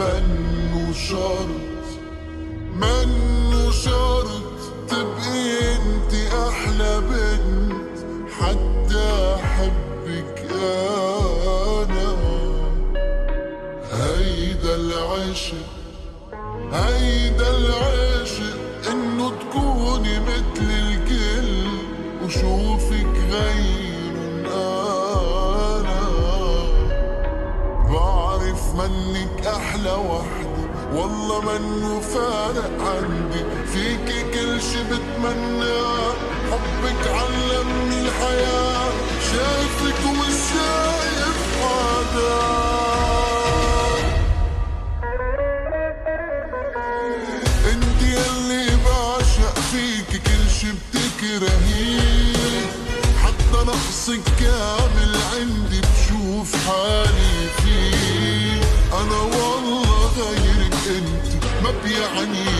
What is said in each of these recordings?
منه شرط منه شرط تبقي انت أحلى بنت حتى أحبك أنا. هيدا العشق هيدا العشق إنه تكوني مثل الكل وشوفك غير منك أحلى وحدة والله منه فارق عندي. فيكي كل شي بتمناه حبك علمني الحياة. شايفك ومش حدا كل شي بتكرهيه. حتى نقصك كامل عندي ما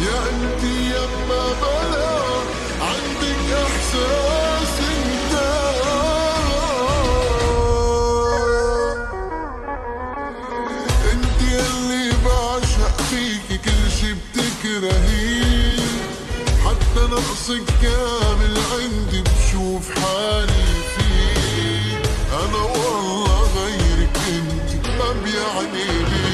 يا انت ما بلا عندك إحساس إنت. انت اللي بعشق فيكي كل شي بتكرهيه حتى نقصك كامل عندي بشوف حالي فيه. أنا والله غيرك انت ما بيعني لي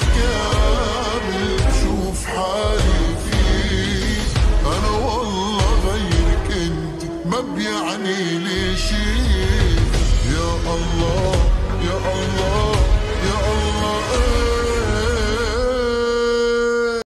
بالكامل شوف حالي فيك أنا والله غيرك أنت ما بيعني لي شي يا الله.